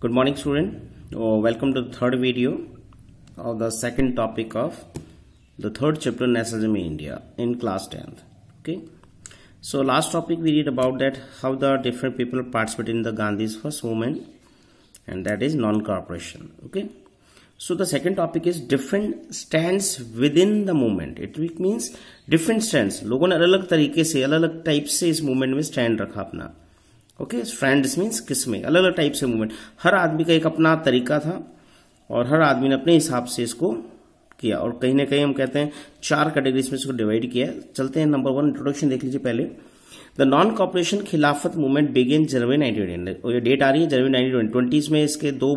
Good morning student. Oh, welcome to the third video of the second topic of the third chapter nationalism in India in class 10th. Okay. So last topic we read about that how the different people participate in the Gandhi's first movement and that is non-cooperation. Okay. So the second topic is different stands within the movement. It means different stands. लोगों ने अलग अलग तरीके से अलग अलग type से इस मूवमेंट में स्टैंड रखा अपना ओके फ्रेंड्स मीन्स किस्में अलग अलग टाइप से मूवमेंट हर आदमी का एक अपना तरीका था और हर आदमी ने अपने हिसाब से इसको किया। और कहीं ना कहीं हम कहते हैं चार कैटेगरीज में इसको डिवाइड किया। चलते हैं नंबर वन इंट्रोडक्शन देख लीजिए पहले। The non cooperation Khilafat movement began January nineteen ये डेट आ रही है जनवरी नाइनटीन ट्वेंटीज में इसके दो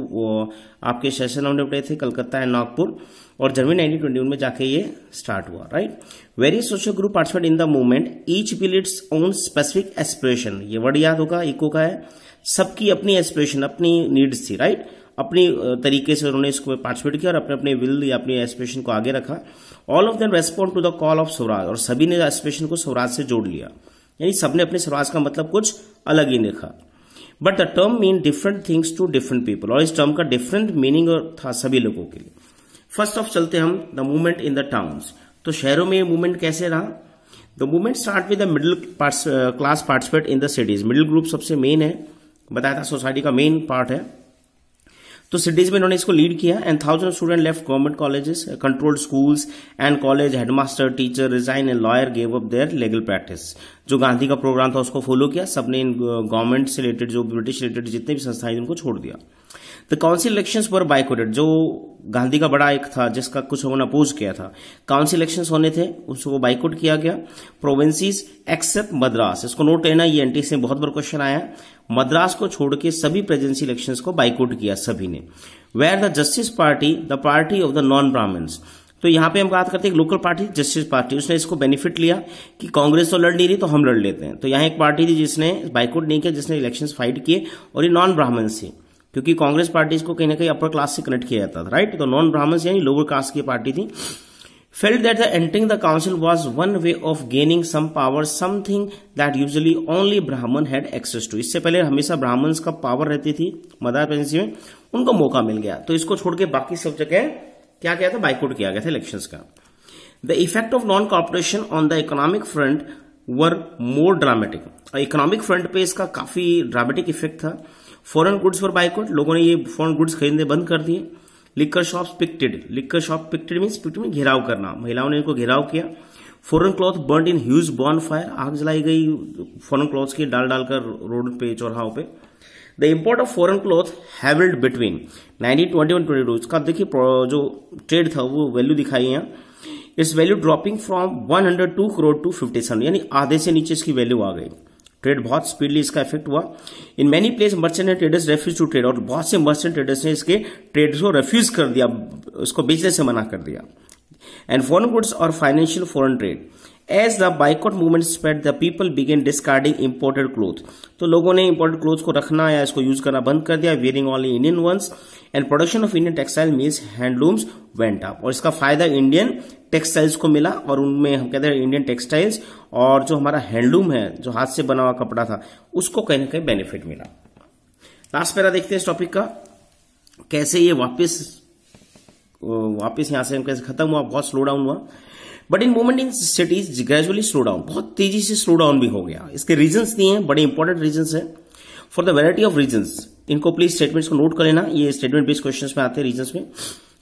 आपके सेशन हमने उठे थे कलकत्ता एंड नागपुर और जनवरी नाइनटीन ट्वेंटी में जाके ये स्टार्ट हुआ right very social group participate in the movement each bill its own specific aspiration ये वर्ड याद होगा इको का है। सबकी अपनी एस्पिरेशन अपनी नीड्स थी राइट अपनी तरीके से उन्होंने इसको पार्टिसिपेट किया और अपने अपने विल या अपनी एस्पिरेशन को आगे रखा। All of them respond to the call of Swaraj और सभी ने एस्पिरेशन को स्वराज से जोड़ लिया। यानी सबने अपने स्वराज का मतलब कुछ अलग ही देखा but the term mean different things to different people और इस टर्म का डिफरेंट मीनिंग था सभी लोगों के लिए। फ़र्स्ट ऑफ़ चलते हम the movement in the towns तो शहरों में ये मूवमेंट कैसे रहा? The movement start with the middle class participate in the cities middle group सबसे मेन है। बताया था सोसाइटी का मेन पार्ट है। तो सिडीज में इन्होंने इसको लीड किया and thousand student left government colleges controlled schools and college headmaster teacher resign and lawyer gave up their legal practice जो गांधी का प्रोग्राम था उसको फॉलो किया। सबने इन गवर्नमेंट से रिलेटेड जो ब्रिटिश रिलेटेड जितने भी संस्थाएँ उनको छोड़ दिया। द काउंसिल इलेक्शन पर बाइकोटेड जो गांधी का बड़ा एक था, जिसका कुछ उन्होंने अपोज किया था। काउंसिल इलेक्शन होने थे उसको बाइकोट किया गया। प्रोविंसीज एक्सेप्ट मद्रास इसको नोट लेना ये एनटी से बहुत बड़ा क्वेश्चन आया। मद्रास को छोड़ के सभी प्रेजेंसी इलेक्शन को बाइकोट किया सभी ने। Where the justice party the party of the non Brahmans तो यहाँ पे हम बात करते हैं लोकल पार्टी जस्टिस पार्टी उसने इसको बेनिफिट लिया कि कांग्रेस तो लड़ नहीं रही तो हम लड़ लेते हैं। तो यहाँ एक पार्टी थी जिसने बाइकोट नहीं किया, जिसने इलेक्शंस फाइट किए, और ये नॉन ब्राह्मण्स थी। क्योंकि कांग्रेस पार्टी को कहीं ना कहीं अपर क्लास से कनेक्ट किया जाता था राइट तो नॉन ब्राह्मण्स यानी लोअर कास्ट की पार्टी थी। Felt that the entering the council was one way of gaining some power, something that usually only brahman had access इससे पहले हमेशा ब्राह्मण्स का पावर रहती थी, मदर प्रेसिडेंसी में, उनको मौका मिल गया। तो इसको छोड़ के बाकी सब जगह क्या किया था? बाइकोट किया गया था इलेक्शंस का। The effect of non cooperation on the economic front were more dramatic economic front पे इसका काफ़ी ड्रामेटिक इफ़ेक्ट था। फॉरेन गुड्स फॉर बाइकोट लोगों ने ये फॉरेन गुड्स खरीदने बंद कर दिए। Liquor shop picketed. Liquor shop picketed mean picketed में घेराव करना। महिलाओं ने इनको घेराव किया। Foreign cloth burn in huge bonfire आग जलाई गई फॉरन क्लॉथ की डाल डालकर रोड पे, चौराहों पे। The import of foreign cloth halved between nineteen twenty one twenty two इसका देखिए जो ट्रेड था, वो वैल्यू दिखाई है। Its value dropping from one hundred two crore to fifty seven यानी आधे से नीचे इसकी वैल्यू आ गई। ट्रेड बहुत स्पीडली इसका इफ़ेक्ट हुआ। In many place merchant and traders refuse to trade और बहुत से मर्चेंट ट्रेडर्स ने इसके ट्रेड को रेफ्यूज कर दिया, उसको बेचने से मना कर दिया। एंड फॉरन गुड्स और financial foreign trade as the boycott movement spread the people began discarding imported cloth तो लोगों ने इम्पोर्टेड क्लोथ को रखना या इसको यूज़ करना बंद कर दिया wearing only Indian ones and production of Indian textile means handlooms went up और इसका फ़ायदा इंडियन टेक्सटाइल्स को मिला, और उनमें हम कहते हैं इंडियन टेक्सटाइल्स और जो हमारा हैंडलूम है, जो हाथ से बना हुआ कपड़ा था, उसको कहीं ना कहीं बेनिफिट मिला। लास्ट पैरा देखते हैं इस टॉपिक का, कैसे ये वापस वापस यहाँ से कैसे खत्म हुआ, बहुत स्लो डाउन हुआ। But in movement in cities gradually slow down बहुत तेज़ी से स्लो डाउन भी हो गया। इसके रीजंस दिए हैं, बड़े इंपॉर्टेंट रीजंस है। For the variety of reasons इनको प्लीज़ स्टेटमेंट्स को नोट कर लेना। ये स्टेटमेंट बेस्ड क्वेश्चन में आते हैं रीजंस में।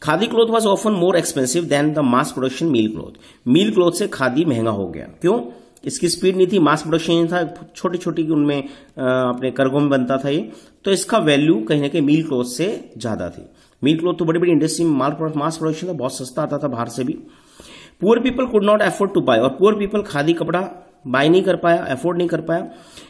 Khadi cloth was often more expensive than the mass production mill cloth mill cloth से खादी महँगा हो गया। क्यों? इसकी स्पीड नहीं थी मास प्रोडक्शन था। छोटी छोटी उनमें अपने करगों में बनता था ये। तो इसका वैल्यू कहीं ना कहीं मील क्लोथ से ज़्यादा थी। मील क्लोथ तो बड़ी बड़ी इंडस्ट्री में मास प्रोडक्शन था, बहुत सस्ता आता था बाहर से भी। Poor people could not afford to buy और पुअर पीपल खादी कपड़ा बाय नहीं कर पाया एफोर्ड नहीं कर पाया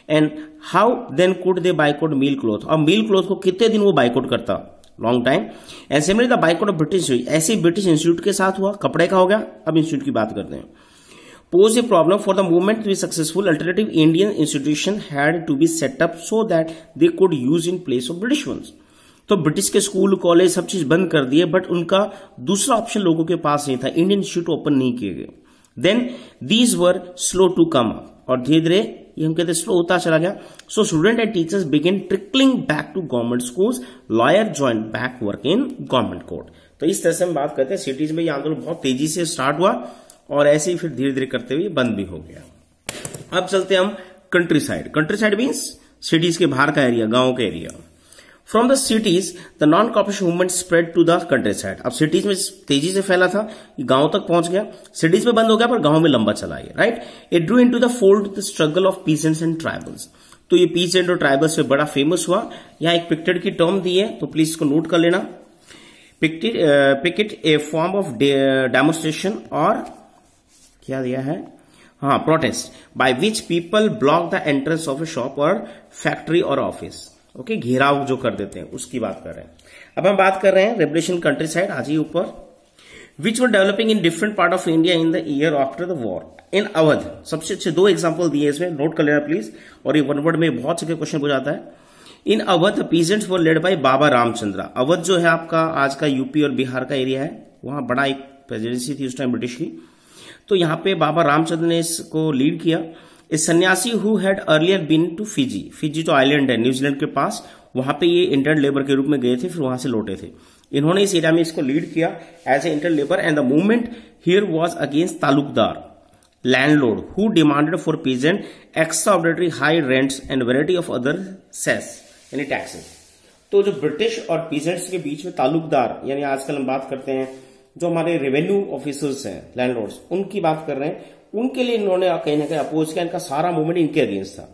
and how then could they boycott mill cloth और मील क्लोथ को कितने दिन वो बाइकोट करता? Long time and similar the of British ऐसे ब्रिटिश इंस्टीट्यूट के साथ हुआ, कपड़े का हो गया, अब इंस्टीट्यूट की बात करते हैं। Pose a problem for the movement to be successful alternative Indian institution had to be set up so that they could use in place of British ones तो ब्रिटिश के स्कूल, कॉलेज सब चीज़ बंद कर दिए बट उनका दूसरा option लोगों के पास नहीं था। इंडियन इंस्टीट्यूट ओपन नहीं किए गए। Then these were slow to come और धीरे धीरे ये हम कहते स्लो होता चला गया। So student and teachers begin trickling back to government schools lawyer join back work in government court तो इस तरह से हम बात करते हैं सिटीज़ में ये आंदोलन बहुत तेज़ी से स्टार्ट हुआ और ऐसे ही फिर धीरे धीरे करते हुए बंद भी हो गया। अब चलते हम countryside countryside means cities के बाहर का एरिया गाँव का area from the cities the non cooperation movement spread to the countryside अब सिटीज़ में तेज़ी से फैला था, गाँव तक पहुँच गया। सिटीज़ में बंद हो गया, पर गाँव में लंबा चला गया right it drew into the fold the struggle of peasants and tribals तो ये पीसेंट और ट्राइबल्स से बड़ा फ़ेमस हुआ। यहाँ एक पिक्टेड की टर्म दी है तो प्लीज़ इसको नोट कर लेना। Picket a form of demonstration और क्या दिया है? हाँ protest by which people block the entrance of a shop और फैक्ट्री और ऑफ़िस ओके, घेराव जो कर देते हैं, उसकी बात कर रहे हैं। अब हम बात कर रहे हैं रेवल्यूशन कंट्री साइड, आज ही ऊपर which were developing in different part of India in the year after the war in Awadh सबसे अच्छे दो एग्ज़ाम्पल दिए इसमें नोट कर लेना प्लीज़ और ये वन वर्ड में बहुत से क्वेश्चन हो जाता है। In Awadh peasants were led by Baba Ramchandra Awadh जो है आपका, आज का यूपी और बिहार का एरिया है, वहाँ बड़ा एक प्रेजिडेंसी थी उस टाइम ब्रिटिश की। तो यहाँ पे बाबा रामचंद्र ने इसको लीड किया। A sanyasi who had earlier been to Fiji Fiji तो आइलैंड है न्यूजीलैंड के पास, वहाँ पे ये इंटर्न लेबर के रूप में गए थे, फिर वहाँ से लौटे थे। इन्होंने इस एरिया में इसको लीड किया as a intern labour and the movement here was against talukdar who demanded for peasant extraordinary high rents and variety of other cess यानी टैक्सेस तो जो ब्रिटिश और पीजेंट्स के बीच में तालुकदार, यानी आजकल हम बात करते हैं, जो हमारे रेवेन्यू ऑफिसर्स हैं लैंडलॉर्ड्स उनकी बात कर रहे हैं उनके लिए इन्होंने कहीं ना कहीं अपोज किया, इनका सारा मूवमेंट इनके अगेंस्ट था।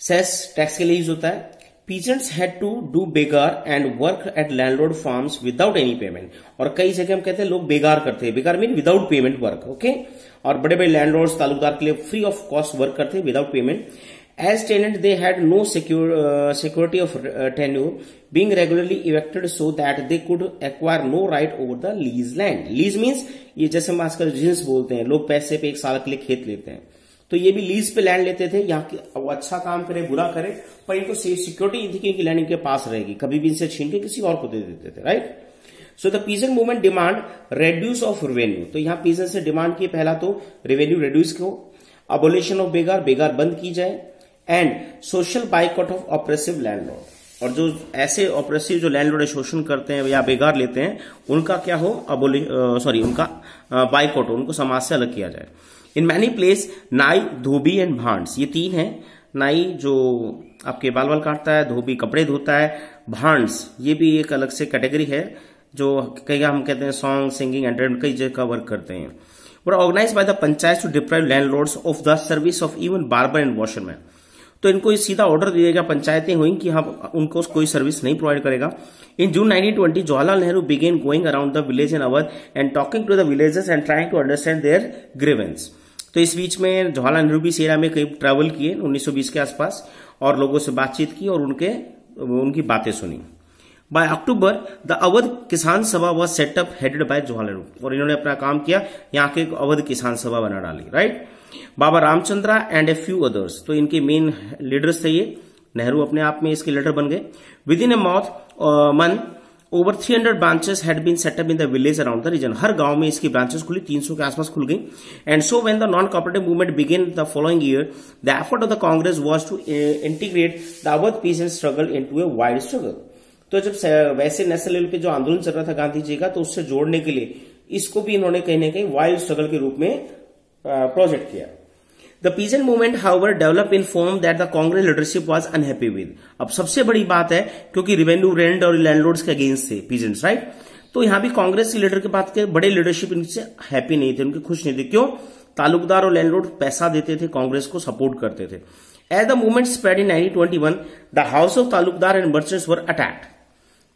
सेस टैक्स के लिए यूज़ होता है। Peasants had to do begar and work at landlord farms without any payment और कई जगह हम कहते हैं लोग बेगार करते हैं। बेगार mean without payment work okay और बड़े बड़े लैंडलॉर्ड्स तालुकदार के लिए फ्री ऑफ़ कॉस्ट वर्क करते हैं without payment As tenant, they had no secure, uh, security of uh, tenure, being regularly evicted so that they could acquire no right over the lease land. Lease means ये जैसे हम आजकल jeans बोलते हैं लोग पैसे पे एक साल के लिए खेत लेते हैं। तो ये भी लीज पे लैंड लेते थे यहाँ की वो अच्छा काम करे बुरा करे पर इनको सिक्योरिटी थी कि इनकी लैंड इनके पास रहेगी। कभी भी इनसे छीन के किसी और को दे देते थे right so the peasant movement demand reduce of revenue तो यहाँ पीजन से डिमांड की पहला तो रेवेन्यू रेड्यूस को अबोलेशन ऑफ़ बेगार बेगार बंद की जाए। And social boycott of oppressive landlord और जो ऐसे ऑपरेसिव जो लैंडलॉर्ड शोषण करते हैं या बेगार लेते हैं, उनका क्या हो? अबोली सॉरी उनका बाइकआउट हो, उनको समाज से अलग किया जाए। इन मैनी प्लेस नाई, धोबी एंड भांड्स, ये तीन है। नाई जो आपके बाल बाल काटता है, धोबी कपड़े धोता है, भांड्स, ये भी एक अलग से कैटेगरी है, जो कई हम कहते हैं सॉन्ग सिंगिंग एंटरटेनमेंट कई जगह का वर्क करते हैं। Organise by the panchayat to deprive landlords of the service of even barber and washerman तो इनको सीधा ऑर्डर दिया गया, पंचायतें हुई कि हम, उनको कोई सर्विस नहीं प्रोवाइड करेगा। In June 1920 Jawaharlal Nehru began going around the village in Awadh and talking to the villages and trying to understand their grievance तो इस बीच में जवाहरलाल नेहरू भी सेरा में कई ट्रैवल किए 1920 के आसपास, और लोगों से बातचीत की और उनके, उनकी बातें सुनी। Bye October the Awadh Kisan Sabha was set up headed by Jawaharlal Nehru और इन्होंने अपना काम किया, यहाँ के अवध किसान सभा बना डाली right Baba Ramchandra and a few others तो इनके मेन लीडर्स थे ये। नेहरू अपने आप में इसके लीडर बन गए। विद इन ए माउथ मन over 300 branches had been set up in the village around the region हर गाँव में इसकी ब्रांचेस खुली 300 के आसपास खुल गई। And so when the non cooperative movement begin the following year the effort of the Congress was to integrate the Awadh peasant and struggle into a wide struggle तो जब वैसे नेशनल लेवल पे जो आंदोलन चल रहा था गांधी जी का तो उससे जोड़ने के लिए, इसको भी इन्होंने कहीं ना कहीं वाइल्ड स्ट्रगल के रूप में प्रोजेक्ट किया the peasant movement however develop in form that the Congress leadership was unhappy with अब सबसे बड़ी बात है, क्योंकि रिवेन्यू रेंट और लैंडलॉर्ड्स के अगेंस्ट थे पीजेंट्स राइट तो यहाँ भी कांग्रेस के लीडर के बात के बड़े लीडरशिप इनसे हैप्पी नहीं थे, उनके खुश नहीं थे। क्यों? तालुकदार और लैंडलॉर्ड पैसा देते थे कांग्रेस को सपोर्ट करते थे। As the movement spread in 1921 the house of taluqdar and merchants were attacked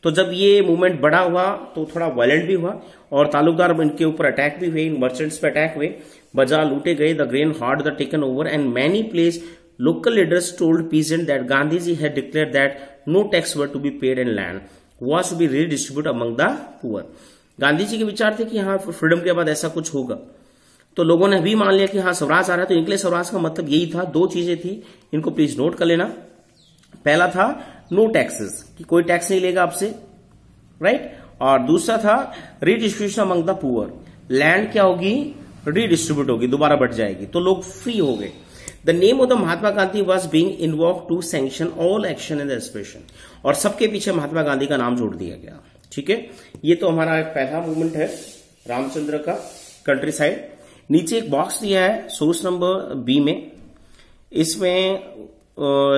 तो जब ये मूवमेंट बड़ा हुआ तो थोड़ा वायलेंट भी हुआ और तालुकदार इनके ऊपर अटैक भी हुए, इन मर्चेंट्स पे अटैक हुए। बाज़ार लूटे गए the grain hoard the taken over and many place local leaders told peasant that Gandhi ji had declare that no tax were to be paid in land to be redistribute among the poor Gandhi ji के विचार थे कि हाँ freedom के बाद ऐसा कुछ होगा तो लोगों ने भी मान लिया कि हाँ स्वराज आ रहा है तो इनके लिए स्वराज का मतलब यही था, दो चीज़ें थी, इनको प्लीज़ नोट कर लेना। पहला था नो टैक्सेस कि कोई टैक्स नहीं लेगा आपसे राइट और दूसरा था redistribution among the poor land क्या होगी? रीडिस्ट्रीब्यूट होगी, दोबारा बढ़ जाएगी। तो लोग फ्री हो गए। The name of the Mahatma Gandhi was being involve to sanction all action in the expression और सबके पीछे महात्मा गांधी का नाम जोड़ दिया गया। ठीक है? ये तो हमारा पहला मूवमेंट है, रामचंद्र का कंट्री साइड नीचे एक बॉक्स दिया है सोर्स नंबर बी में। इसमें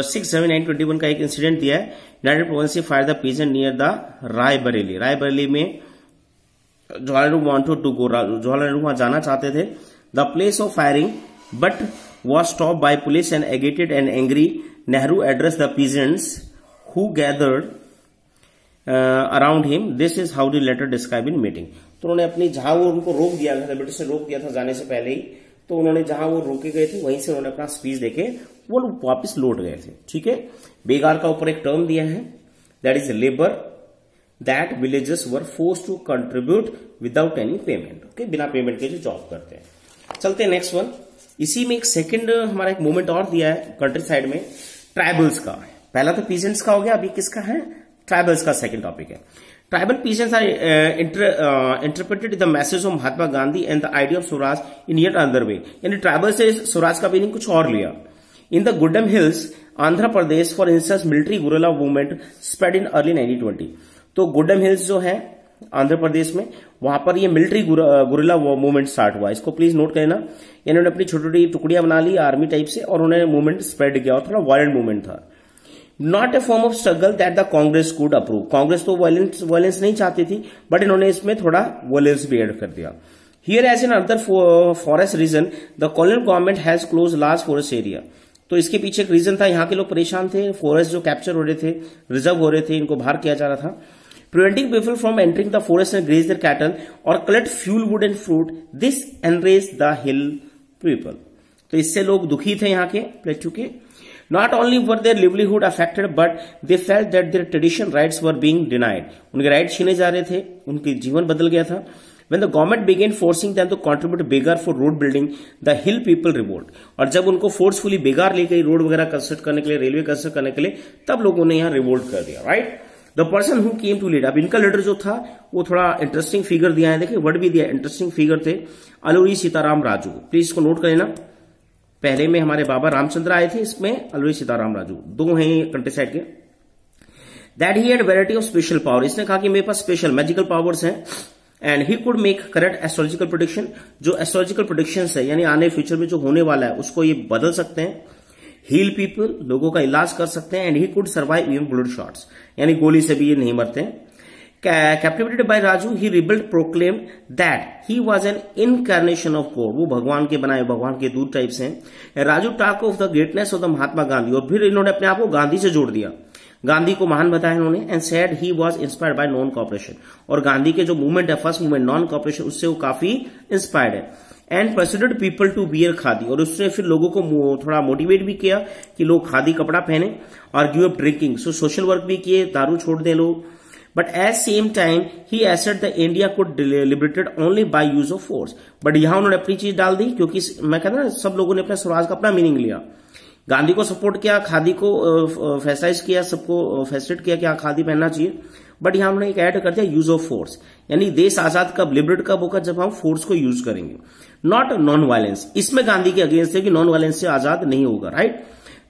six seven nine twenty one का एक इंसिडेंट दिया है। United province fire the peasant near the Raebareli Raebareli में Jawahar Nehru wanted to go Jawaharlal Nehru वहाँ जाना चाहते थे। The place of firing but was stop by police and agitated and angry Nehru address the peasants who gathered around him this is how the latter describe in meeting तो उन्होंने अपनी, जहाँ वो उनको रोक दिया था ब्रिटिश ने रोक दिया था जाने से पहले ही तो उन्होंने जहाँ वो रोके गए थे, वहीं से उन्होंने अपना स्पीच देके वो वापस लौट गए थे। ठीक है? बेगार का ऊपर एक टर्म दिया है। That is labour that villages were force to contribute without any payment okay बिना पेमेंट के जो जॉब करते हैं। चलते हैं नेक्स्ट वन इसी में एक सेकंड हमारा एक मूवमेंट और दिया है कंट्री साइड में। ट्राइबल्स का पहला तो पीजेंट्स का हो गया, अभी किसका है? ट्राइबल्स का सेकंड टॉपिक है। Tribal peasants are interpreted the message of Mahatma Gandhi and the idea of swaraj in yet अंदर वे यानी ट्राइबल से स्वराज का मीनिंग कुछ और लिया। In the Gudem hills Andhra Pradesh for instance military guerrilla movement spread in early 1920 तो गुडम hills जो है, आंध्र प्रदेश में, वहाँ पर ये मिलिट्री गुरिल्ला मूवमेंट स्टार्ट हुआ। इसको प्लीज़ नोट करना। इन्होंने अपनी छोटी छोटी टुकड़ियाँ बना ली आर्मी टाइप से और उन्होंने मूवमेंट स्प्रेड किया और थोड़ा वायलेंट मूवमेंट था। Not a form of struggle that the Congress could approve Congress तो वायलेंस वायलेंस नहीं चाहती थी बट इन्होंने इसमें थोड़ा वायलेंस भी एड कर दिया। Here as an other forest region the colonial government has close large forest area तो इसके पीछे एक रीजन था, यहाँ के लोग परेशान थे। फॉरेस्ट जो कैप्चर हो रहे थे रिज़र्व हो रहे थे, इनको बाहर किया जा रहा था। Preventing people from entering the and graze their cattle और collect fuel wood and fruit this enrage the hill people तो इससे लोग दुखी थे यहाँ के, प्लेटू के। Not only were their livelihood affected but they felt that their tradition rights were being denied उनके राइट छीने जा रहे थे, उनके जीवन बदल गया था। When the government began forcing them to contribute bigger for road building, the hill people revolt और जब उनको फोर्सफुली बेगार ले गई रोड वगैरह कंस्ट्रक्ट करने के लिए रेलवे कंस्ट्रक्ट करने के लिए, तब लोगों ने यहाँ रिवोल्ट कर दिया right the person who came to lead अब इनका लीडर जो था, वो थोड़ा इंटरेस्टिंग फिगर दिया है। देखिए वर्ड भी दिया इंटरेस्टिंग फिगर थे। अलूरी सीताराम राजू। प्लीज़ इसको नोट कर लेना पहले में हमारे बाबा रामचंद्र आए थे, इसमें अलूरी सीताराम राजू। दो हैं कंट्री साइड के। That he had variety of special power इसने कहा कि मेरे पास स्पेशल मैजिकल पावर्स हैं and he could make correct astrological prediction जो एस्ट्रोलॉजिकल प्रोडिक्शन है, यानी आने फ्यूचर में जो होने वाला है, उसको ये बदल सकते हैं। हील पीपल लोगों का इलाज कर सकते हैं and he could survive even bullet shots यानी गोली से भी ये नहीं मरते हैं। Captivated by Raju he rebel proclaim that he was an incarnation of god वो भगवान के बनाए, भगवान के दूध टाइप्स हैं। Raju talk of the greatness of the Mahatma Gandhi और फिर इन्होंने अपने आप को गांधी से जोड़ दिया। गांधी को महान बताया उन्होंने and said he was inspired by non cooperation और गांधी के जो मूवमेंट है फ़र्स्ट मूवमेंट नॉन कॉपरेशन उससे वो काफ़ी इंस्पायर्ड है। And persuaded people to wear khadi और उसने फिर लोगों को थोड़ा मोटिवेट भी किया कि लोग खादी कपड़ा पहने और give up drinking so social work भी किए, दारू छोड़ दें लोग. But at same time he asserted the India को liberated only by use of force but यहाँ उन्होंने अपनी चीज़ डाल दी, क्योंकि मैं कहता ना, सब लोगों ने अपने स्वराज का अपना मीनिंग लिया। गांधी को सपोर्ट किया, खादी को फैसलाइज किया, सबको फैसिलेट किया कि हाँ खादी पहनना चाहिए। बट यहाँ हमने एक ऐड कर दिया यूज़ ऑफ़ फोर्स यानी देश आज़ाद कब लिबरेट कब होगा, जब हम फोर्स को यूज़ करेंगे। नॉट नॉन वायलेंस इसमें गांधी के अगेंस्ट है कि नॉन वायलेंस से आज़ाद नहीं होगा right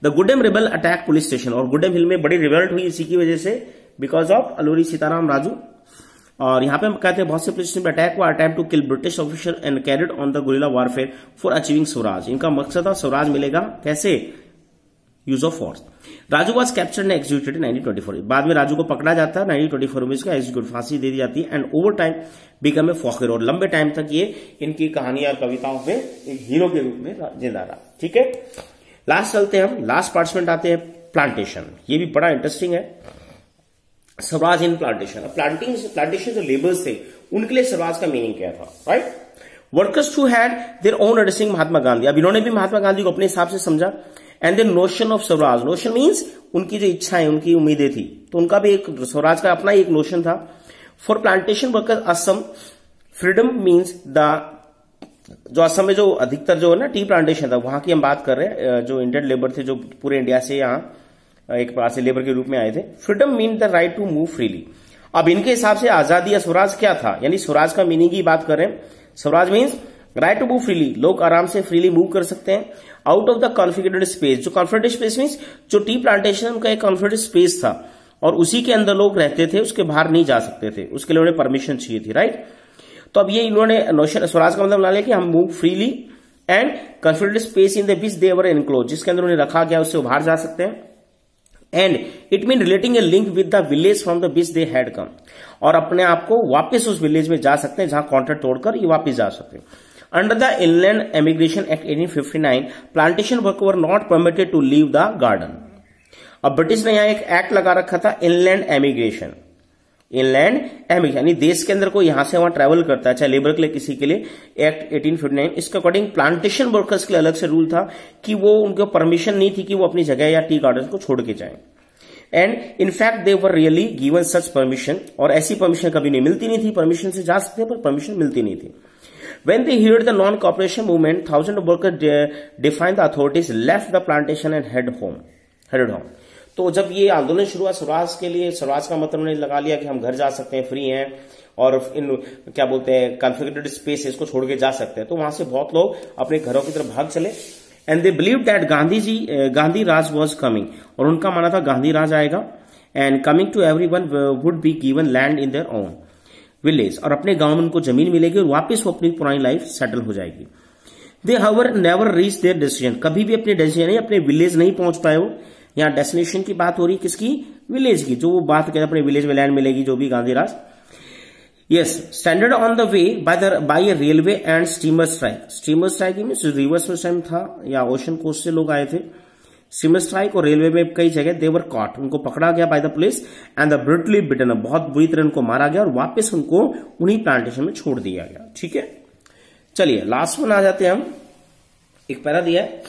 the Gudem rebel attack police station और गुडेम हिल में बड़ी रिवल्ट हुई इसी की वजह से बिकॉज़ ऑफ़ अलूरी सीताराम राजू और यहाँ पे हम कहते हैं बहुत से पुलिस अटैक हुआ attempt to kill British officer and carried on the guerrilla warfare for achieving swaraj. इनका मकसद था स्वराज मिलेगा। कैसे? Use of force Raju was capture executed nineteen twenty four बाद में राजू को पकड़ा जाता है नाइनटीन ट्वेंटी फोर में इसका एग्जीक्यूट फांसी दे दी जाती है and over time become a folk hero और लंबे टाइम तक ये इनकी कहानी और कविताओं में एक हीरो के रूप में ज़िंदा रहा। ठीक है? लास्ट चलते हैं हम। लास्ट पार्टिसिपेंट आते हैं प्लांटेशन ये भी बड़ा इंटरेस्टिंग है। Swaraj in plantation planting plantation जो लेबर्स थे, उनके लिए स्वराज का मीनिंग क्या था? Right workers to had their own addressing Mahatma Gandhi अब इन्होंने भी महात्मा गांधी को अपने हिसाब से समझा। And the notion of swaraj notion means उनकी जो इच्छाएँ, उनकी उम्मीदें थी। तो उनका भी एक स्वराज का अपना एक नोशन था। For plantation worker Assam freedom means the जो असम में जो अधिकतर जो है ना टी प्लांटेशन था, वहाँ की हम बात कर रहे हैं जो इंडियन लेबर थे, जो पूरे इंडिया से यहाँ एक प्रकार से लेबर के रूप में आए थे। Freedom mean the right to move freely अब इनके हिसाब से आज़ादी या स्वराज क्या था? यानी स्वराज का मीनिंग की बात कर हैं। Swaraj means right to move freely लोग आराम से फ्रीली मूव कर सकते हैं। Out of the configurated space जो कॉन्फिगरेटेड स्पेस मीन जो टी प्लांटेशन का एक कॉन्फिगरेटेड स्पेस था। और उसी के अंदर लोग रहते थे, उसके बाहर नहीं जा सकते थे। उसके लिए उन्हें परमिशन चाहिए थी राइट तो अब ये इन्होंने स्वराज का मतलब ला लिया कि हम move freely and configurated space in the which they were enclose जिसके अंदर उन्हें रखा गया, उससे बाहर जा सकते हैं। And it mean relating a link with the village from the which they had come और अपने आप को वापस उस विलेज में जा सकते हैं, जहाँ कॉन्ट्रैक्ट तोड़कर ये वापस जा सकते हैं। Under the inland emigration act 1859 plantation work were not permitted to leave the garden अब ब्रिटिश ने यहाँ एक एक्ट लगा रखा था इनलैंड एमिग्रेशन इनलैंड एमिग्रेशन यानी देश के अंदर को यहाँ से वहाँ ट्रेवल करता है, चाहे लेबर के लिए, किसी के लिए एक्ट 1859 इसके अकॉर्डिंग प्लांटेशन वर्कर्स के लिए अलग से रूल था कि वो उनको परमिशन नहीं थी कि वो अपनी जगह या टी गार्डन को छोड़ के जाएँ। And in fact they were really given such permission और ऐसी परमिशन कभी नहीं, मिलती नहीं थी परमिशन से जा सकते, पर परमिशन मिलती नहीं थी। When they heard the non-cooperation movement, thousands of workers defied the authorities, left the plantation and head home. Headed home. तो जब ये आंदोलन शुरू हुआ स्वराज के लिए स्वराज का मतलब उन्होंने लगा लिया कि हम घर जा सकते हैं फ्री हैं और इन क्या बोलते हैं कॉन्फिगरेटेड स्पेस इसको छोड़ के जा सकते हैं तो वहाँ से बहुत लोग अपने घरों की तरफ़ भाग चले and they believe that Gandhi ji Gandhi Raj was coming और उनका माना था गांधी राज आएगा and coming to every one would be given land in their own village और अपने गाँव में उनको ज़मीन मिलेगी और वापस वो अपनी पुरानी लाइफ सेटल हो जाएगी। They however never reach their decision कभी भी अपने डेस्टिनेशन अपने विलेज नहीं पहुँच पाए हो यहाँ डेस्टिनेशन की बात हो रही किसकी? विलेज की, जो वो बात कहते अपने विलेज में लैंड मिलेगी, जो भी Gandhi Raj yes stranded on the way by the by a railway and steamer strike steamer strike mean rivers में टाइम था, या ओशन कोस्ट से लोग आए थे। स्टीमर स्ट्राइक और रेलवे में कई जगह देवर कॉट। उनको पकड़ा गया by the police and the brutally beaten बहुत बुरी तरह उनको मारा गया और वापस उनको उन्हीं प्लांटेशन में छोड़ दिया गया। ठीक है? चलिए लास्ट वन आ जाते हैं हम। एक पैरा दिया है।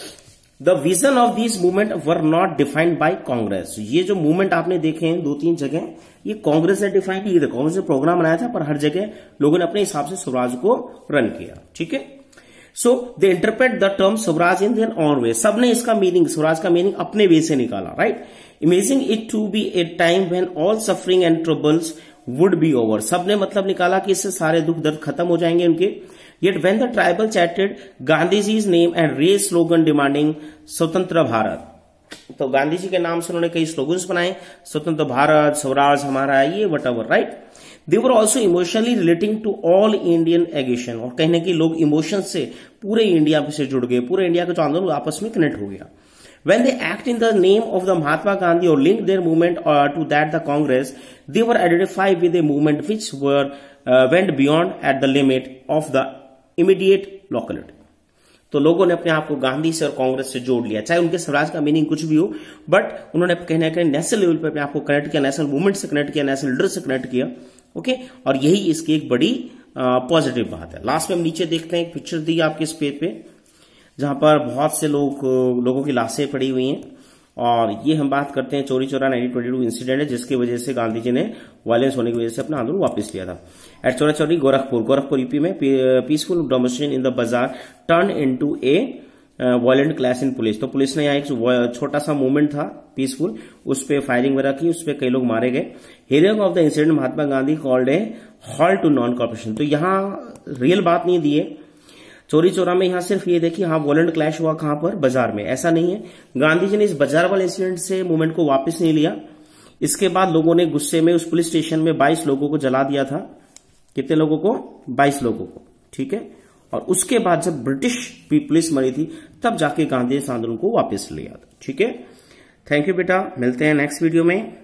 The vision of this movement were not defined by Congress ये जो मूवमेंट आपने देखे हैं, दो तीन जगह, ये कांग्रेस ने डिफाइन किया कांग्रेस ने प्रोग्राम बनाया था, पर हर जगह लोगों ने अपने हिसाब से स्वराज को रन किया। ठीक है? So they interpret the term swaraj in their own way सबने इसका मीनिंग स्वराज का मीनिंग अपने वे से निकाला right imagining it to be a time when all suffering and troubles would be over सबने मतलब निकाला कि इससे सारे दुख दर्द खत्म हो जाएँगे उनके। Yet when the tribal chanted Gandhiji's name and raised slogan demanding swatantra Bharat तो गांधी जी के नाम से उन्होंने कई स्लोगन्स बनाए स्वतंत्र भारत स्वराज हमारा, ये whatever right they were also emotionally relating to all Indian agitation और कहने की लोग इमोशन से पूरे इंडिया से जुड़ गए। पूरे इंडिया का जो आंदोलन आपस में कनेक्ट हो गया। When they act in the name of the Mahatma Gandhi or link their to that the Congress, they were identified with a movement which were uh, went beyond at the limit of the immediate locality तो लोगों ने अपने आप को गांधी से और कांग्रेस से जोड़ लिया चाहे उनके स्वराज का मीनिंग कुछ भी हो बट उन्होंने कहना कहीं नेशनल लेवल पर अपने आप को कनेक्ट किया नेशनल मूवमेंट से कनेक्ट किया नेशनल लीडर से कनेक्ट किया। ओके और यही इसकी एक बड़ी पॉजिटिव बात है। लास्ट में हम नीचे देखते हैं एक पिक्चर दी आपके इस पेज पे, जहाँ पर बहुत से लोग, लोगों की लाशें पड़ी हुई हैं। और ये हम बात करते हैं चोरी चोरा नाइनटीन ट्वेंटी टू इंसिडेंट है, जिसकी वजह से गांधी जी ने वायलेंस होने की वजह से अपना आंदोलन वापस लिया था। एट चोरा चोरी, गोरखपुर। गोरखपुर यूपी में peaceful demonstration in the bazaar turn into a violent clash in police. तो पुलिस ने यहाँ एक छोटा सा मूवमेंट था पीसफुल उस पर फायरिंग वगैरह की, उस पर कई लोग मारे गए। Hearing of the incident Mahatma Gandhi called a halt to non cooperation तो यहाँ रियल बात नहीं दी है। चोरी चोरा में यहाँ सिर्फ़ ये देखिए हाँ वॉलेंट क्लैश हुआ कहाँ पर? बाज़ार में। ऐसा नहीं है। गांधी जी ने इस बाज़ार वाले इंसिडेंट से मूवमेंट को वापस नहीं लिया। इसके बाद लोगों ने गुस्से में उस पुलिस स्टेशन में 22 लोगों को जला दिया था। कितने लोगों को? 22 लोगों को। ठीक है? और उसके बाद जब ब्रिटिश पीपुलिस मरी थी, तब जाके गांधी इस आंदोलन को वापस लिया था। ठीक है? थैंक यू बेटा। मिलते हैं नेक्स्ट वीडियो में।